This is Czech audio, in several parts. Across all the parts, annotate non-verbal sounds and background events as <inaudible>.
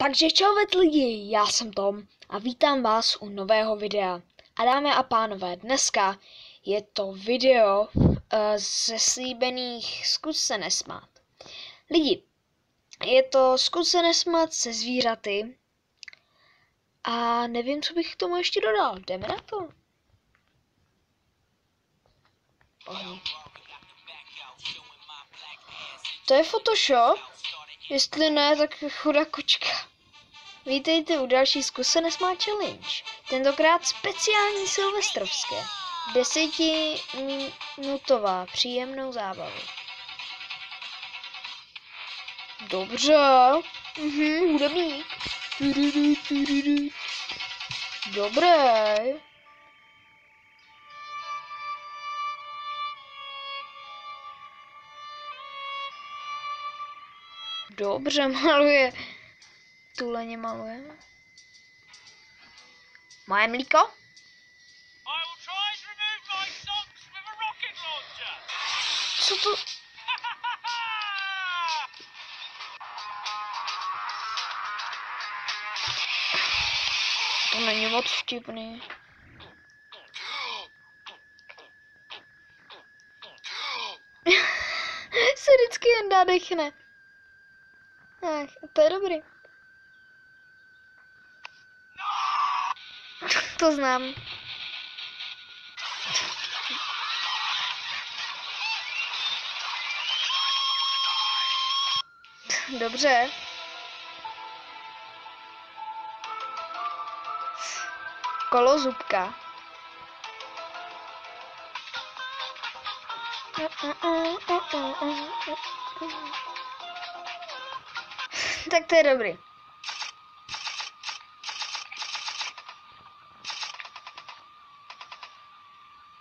Takže čauvet lidi, já jsem Tom a vítám vás u nového videa. A dámy a pánové, dneska je to video uh, ze slíbených Zkus se nesmát. Lidi, je to Zkus se nesmát se zvířaty a nevím, co bych k tomu ještě dodal. Jdeme na to. Ohni. To je Photoshop? Jestli ne, tak chudá kočka. Vítejte u další zkuse nesmá challenge. Tentokrát speciální silvestrovské. Desetiminutová příjemnou zábavu. Dobře. Mhm, hudebník. Dobré. Dobře maluje. Tuleně malujeme. Moje mlíko? Co to? To není moc vtipný. <laughs> Se vždycky jen nadechne. Ach, to je dobrý. To znám. Dobře. Kolozubka. Tak to je dobrý.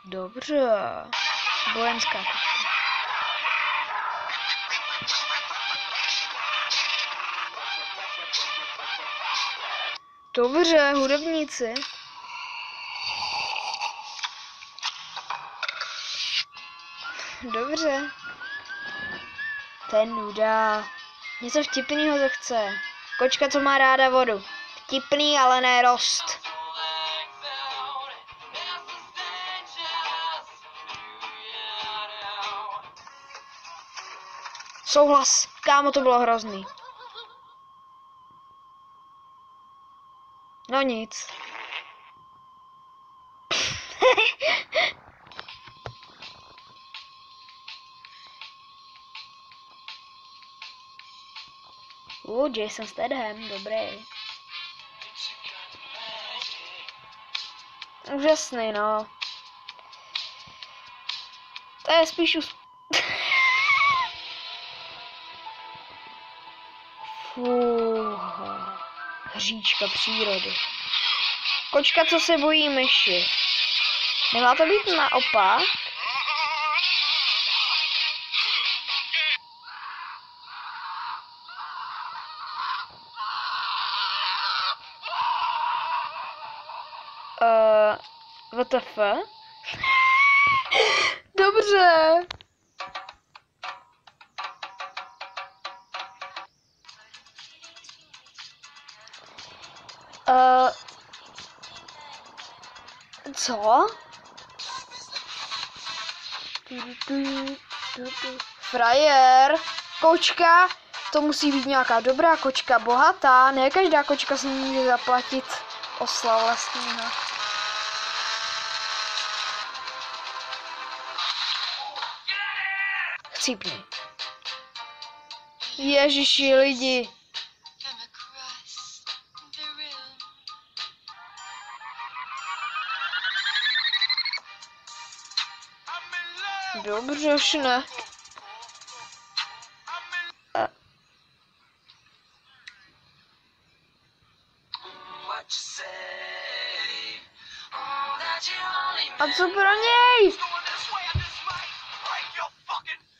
Dobře. Vojenská kočka. Dobře, hudebníci. Dobře. Je nuda. Něco vtipného to chce. Kočka, co má ráda vodu. Vtipný, ale ne rost. Souhlas. Kámo, to bylo hrozný. No nic. <laughs> Uh, Jason Statham, dobrý. Úžasný, no. To je spíš Hříčka přírody. Kočka, co se bojí myši. Nemá to být naopak? Uh, WTF? Dobře. Co? Frajer, kočka, to musí být nějaká dobrá kočka, bohatá, ne každá kočka si může zaplatit osla vlastního. Chcípni. Ježiši, lidi.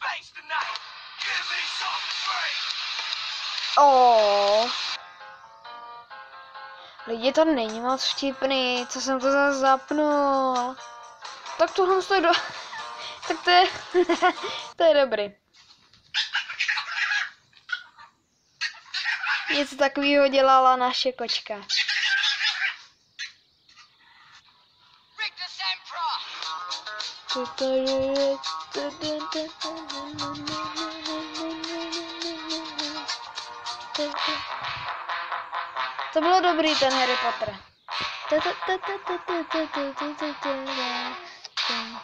Face tonight. Give me something free. Oh. Lidi, to není moc vtipný, co jsem to zase zapnul. Tak tohle stojí do... tak to je... <laughs> to je dobrý. Něco takového dělala naše kočka. To bylo dobrý ten Harry Potter ten. <laughs>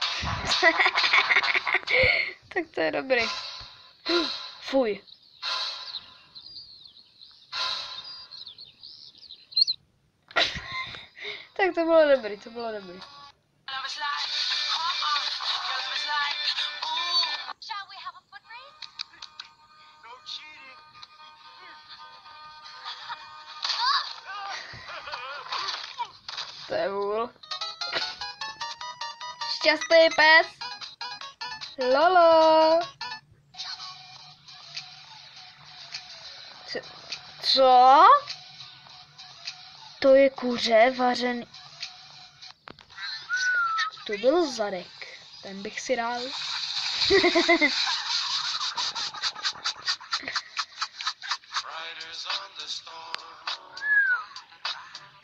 tak to je dobrý. Fuj. <laughs> tak to bylo dobrý, to bylo dobrý. to je cool. Šťastný pes. Lolo. Co? To je kuře vařený. To byl zadek. Ten bych si dal. <laughs>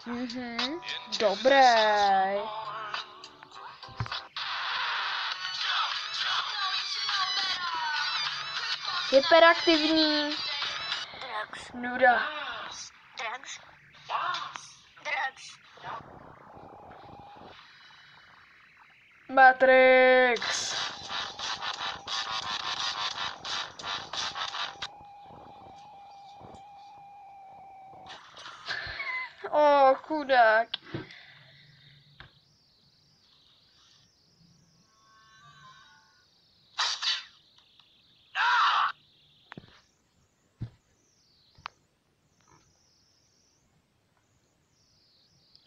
Mhm. Dobré. Hyperaktivní. Drugs. Nuda. Drugs. Drugs. Matrix.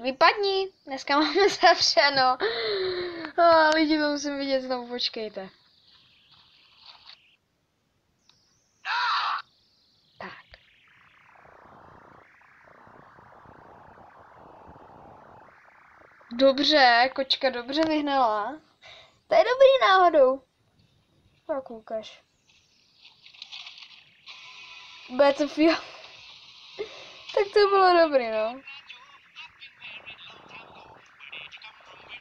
Vypadni, dneska máme <laughs> zavřeno. A lidi to musím vidět znovu, počkejte. Tak. Dobře, kočka dobře vyhnala. To je dobrý náhodou. Tak ukaž. Battlefield. <laughs> tak to bylo dobrý, no.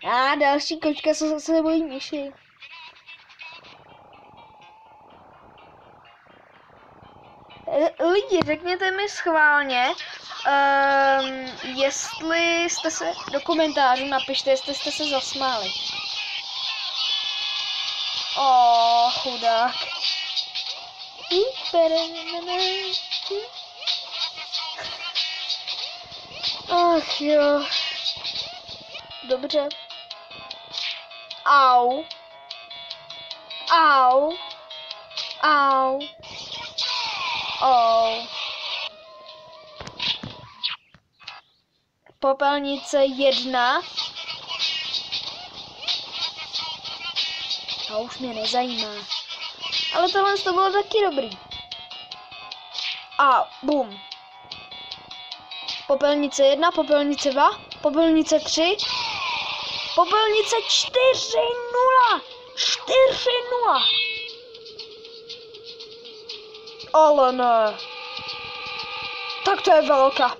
A další kočka se zase bojí myši. Eh, Lidi, řekněte mi schválně, um, jestli jste se do komentářů napište, jestli jste se zasmáli. O, chudák. Ach jo. Dobře. Au. Au. Au. Au. Popelnice jedna. A už mě nezajímá. Ale tohle to bylo taky dobrý. A bum. Popelnice jedna, popelnice dva, popelnice tři, Popelnice 4-0. 4-0. Ale ne. Tak to je velká.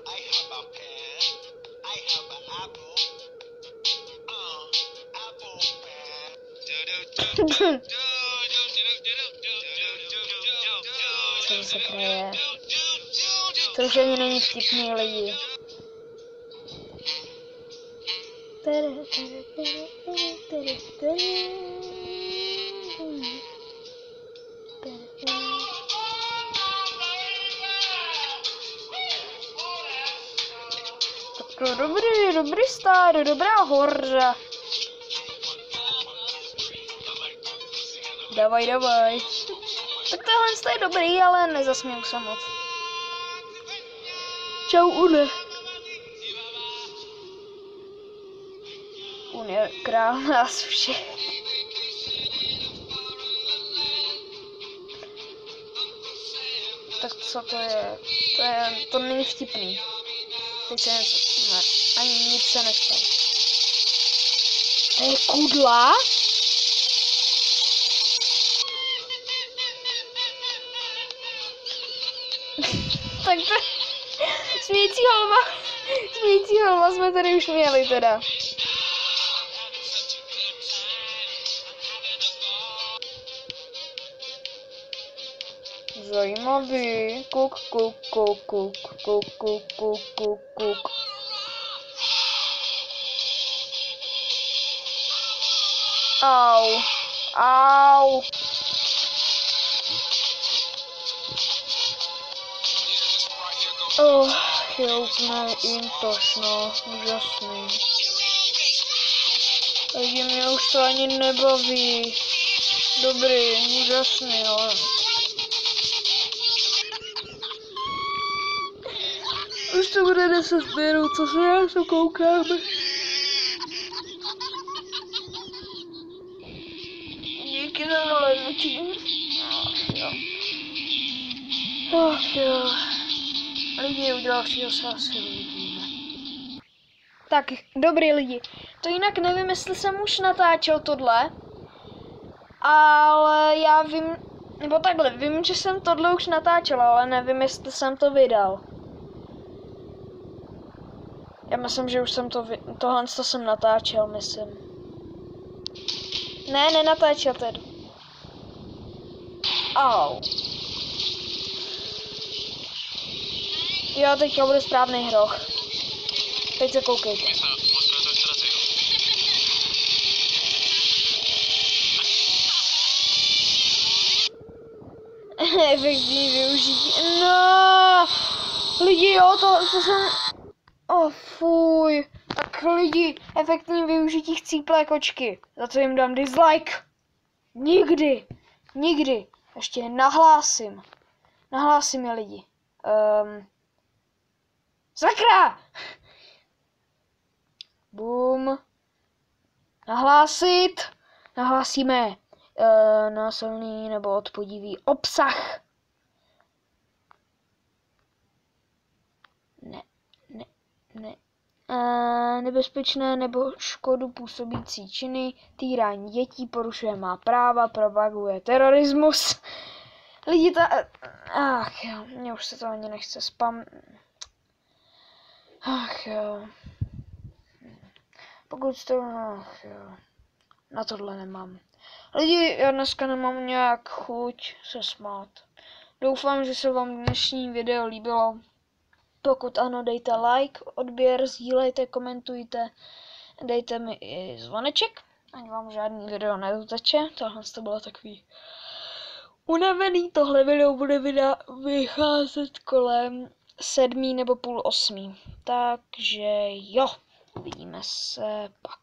Co se kraje? To už ani není vtipný lidi. Dobrý, dobrý star, dobrá horra. Davaj, davaj. Tak tohle je dobrý, ale nezasmím se moc. Čau, Ule. Un je král nás všech. Tak co to je? To je, to není vtipný. Teď se něco, ne, ani nic se nestalo. To je kudla? <laughs> tak to, Smějící holma. Smějící holma jsme tady už měli teda. Zajímavý. Kuk, kuk, kuk, kuk, kuk, kuk, kuk, kuk, kuk. Au. Au. Oh, je úplně intošno, úžasný. Lidi mě už to ani nebaví. Dobrý, úžasný, ale... to bude 10 minut, co se na to koukáme. Díky za nahlédnutí. Ach jo. Ach jo. Lidi, u dalšího se asi uvidíme. Tak, dobrý lidi. To jinak nevím, jestli jsem už natáčel tohle. Ale já vím, nebo takhle, vím, že jsem tohle už natáčel, ale nevím, jestli jsem to vydal. Já myslím, že už jsem to, vy... tohle to jsem natáčel, myslím. Ne, nenatáčel tedy. Au. Jo, teďka bude správný hroch. Teď se koukejte. <laughs> Efektní využití. No, lidi, jo, to, to jsem... Fuj. Tak lidi, efektní využití chcíplé kočky. Za to jim dám dislike. Nikdy, nikdy. Ještě nahlásím. Nahlásím je lidi. Um, Sakra! Bum. Nahlásit. Nahlásíme uh, násilný nebo odpodivý obsah. Ne, ne. Uh, nebezpečné nebo škodu působící činy, týrání dětí, porušuje má práva, propaguje terorismus. Lidi ta... Ach jo, mně už se to ani nechce spam... Ach jo. Pokud to... Ach jo. Na tohle nemám. Lidi, já dneska nemám nějak chuť se smát. Doufám, že se vám dnešní video líbilo. Pokud ano, dejte like, odběr, sdílejte, komentujte. Dejte mi i zvoneček, ať vám žádný video nedoteče. Tohle to bylo takový unavený. Tohle video bude vycházet kolem sedmý nebo půl osmý. Takže jo, uvidíme se pak.